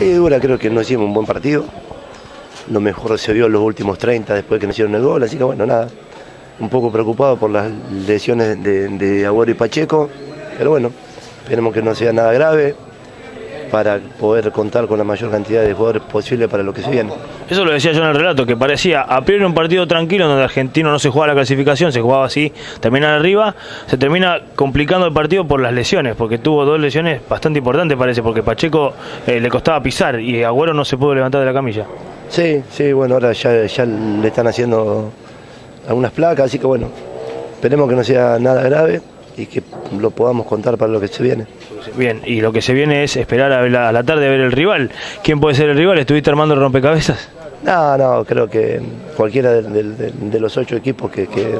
Sí, dura, creo que no hicimos un buen partido. Lo mejor se vio en los últimos 30 después que nos hicieron el gol, así que bueno, nada. Un poco preocupado por las lesiones de, de Agüero y Pacheco, pero bueno, esperemos que no sea nada grave para poder contar con la mayor cantidad de jugadores posible para lo que se viene. Eso lo decía yo en el relato, que parecía a priori un partido tranquilo donde Argentino no se jugaba la clasificación, se jugaba así, terminar arriba, se termina complicando el partido por las lesiones, porque tuvo dos lesiones bastante importantes parece, porque Pacheco eh, le costaba pisar y Agüero no se pudo levantar de la camilla. Sí, sí, bueno, ahora ya, ya le están haciendo algunas placas, así que bueno, esperemos que no sea nada grave y que lo podamos contar para lo que se viene. Bien, y lo que se viene es esperar a la, a la tarde a ver el rival. ¿Quién puede ser el rival? ¿Estuviste armando el rompecabezas? No, no, creo que cualquiera de, de- de- de los ocho equipos que, que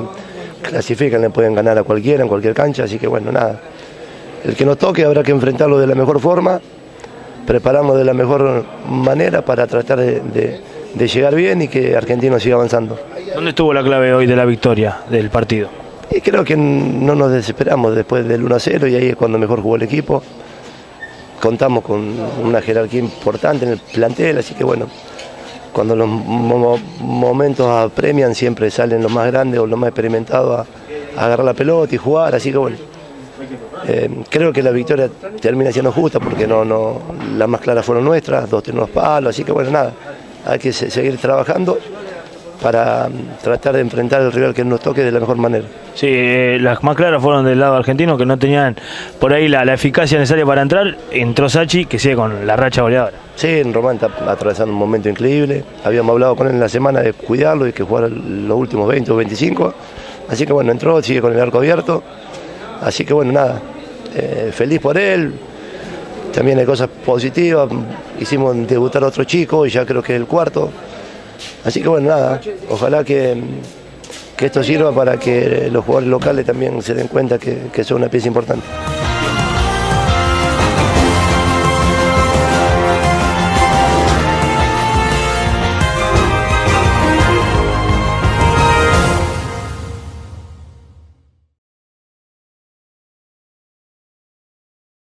clasifican le pueden ganar a cualquiera en cualquier cancha, así que bueno, nada. El que nos toque habrá que enfrentarlo de la mejor forma, prepararnos de la mejor manera para tratar de llegar bien y que Argentino siga avanzando. ¿Dónde estuvo la clave hoy de la victoria del partido? Creo que no nos desesperamos después del 1 a 0 y ahí es cuando mejor jugó el equipo. Contamos con una jerarquía importante en el plantel, así que bueno, cuando los mo- momentos apremian siempre salen los más grandes o los más experimentados a, agarrar la pelota y jugar, así que bueno. eh, creo que la victoria termina siendo justa porque no, no, las más claras fueron nuestras, dos tienen los palos, así que bueno, nada, hay que se- seguir trabajando para tratar de enfrentar al rival que nos toque de la mejor manera. Sí, eh, las más claras fueron del lado argentino, que no tenían por ahí la, la eficacia necesaria para entrar. Entró Sachi, que sigue con la racha goleadora. Sí, Román está atravesando un momento increíble. Habíamos hablado con él en la semana de cuidarlo y que jugara los últimos 20 o 25. Así que bueno, entró, sigue con el arco abierto. Así que bueno, nada, eh, feliz por él. También hay cosas positivas. Hicimos debutar a otro chico y ya creo que es el cuarto. Así que bueno, nada, ojalá que, que esto sirva para que los jugadores locales también se den cuenta que, que son una pieza importante.